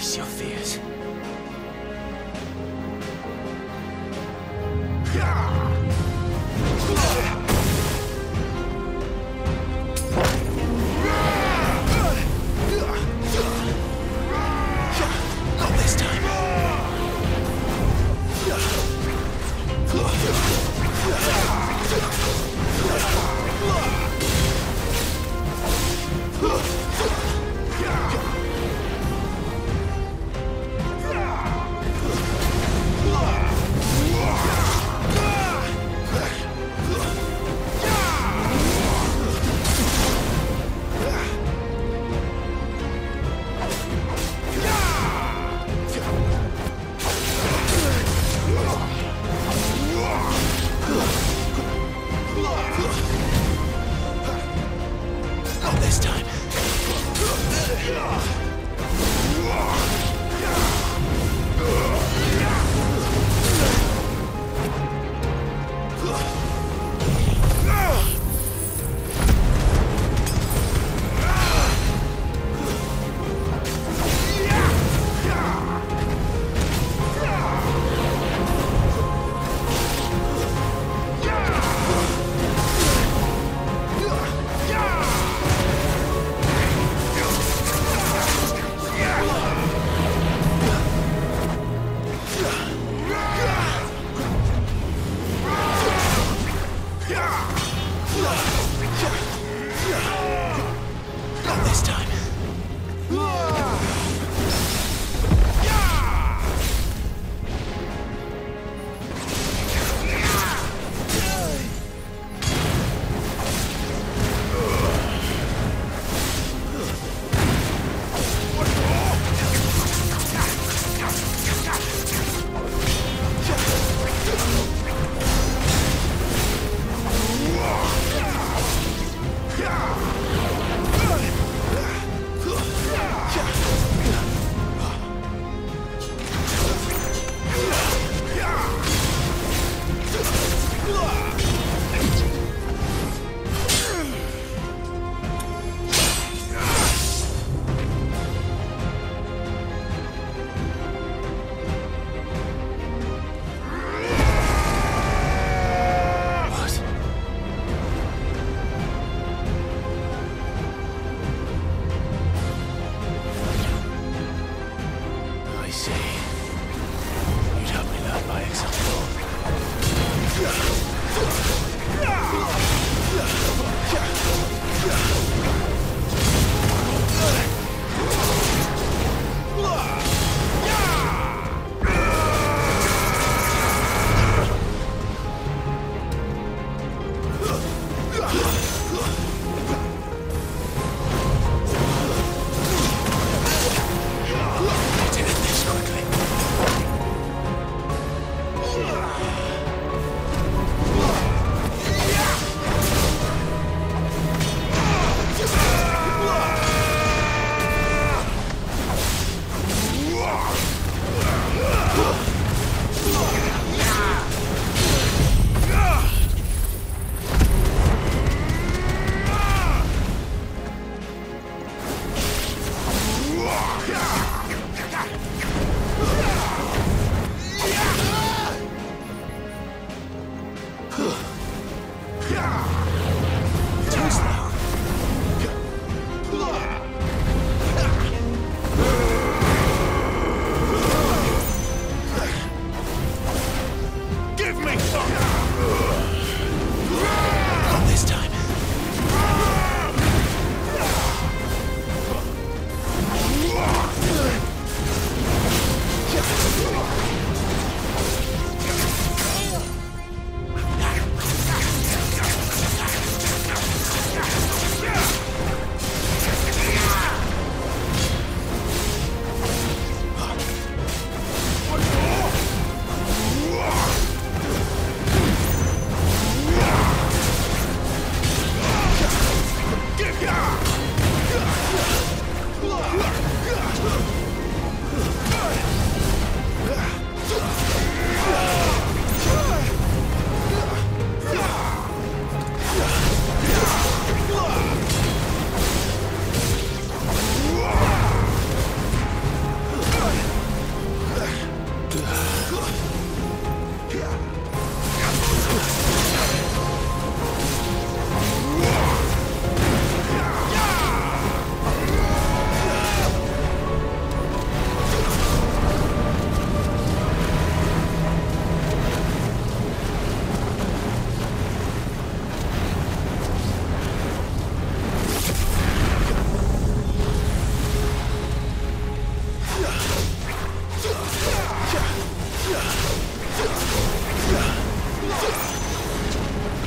Face your fears.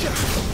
Yeah.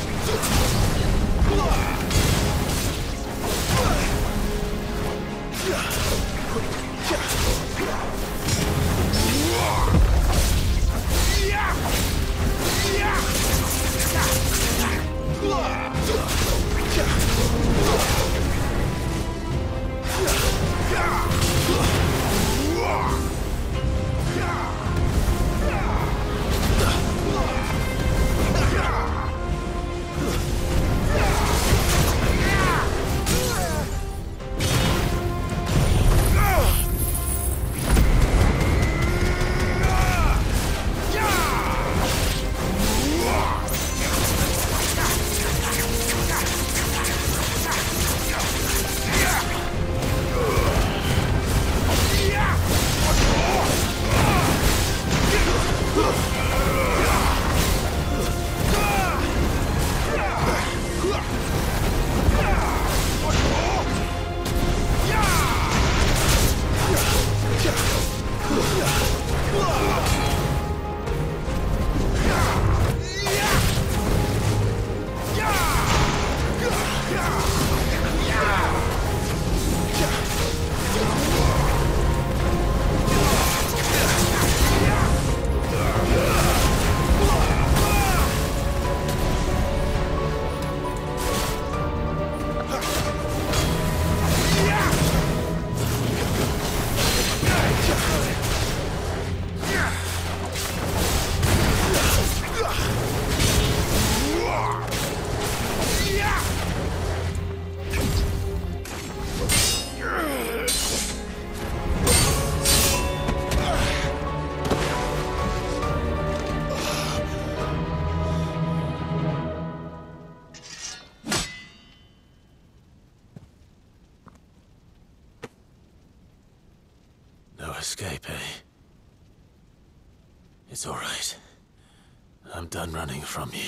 Done running from you.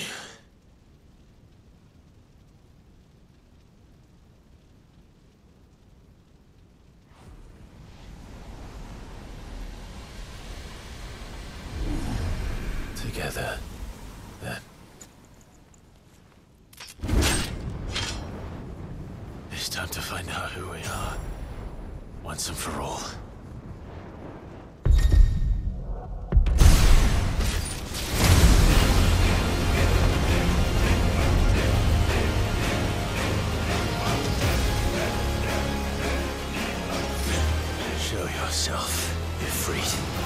Together, yourself, Ifrit.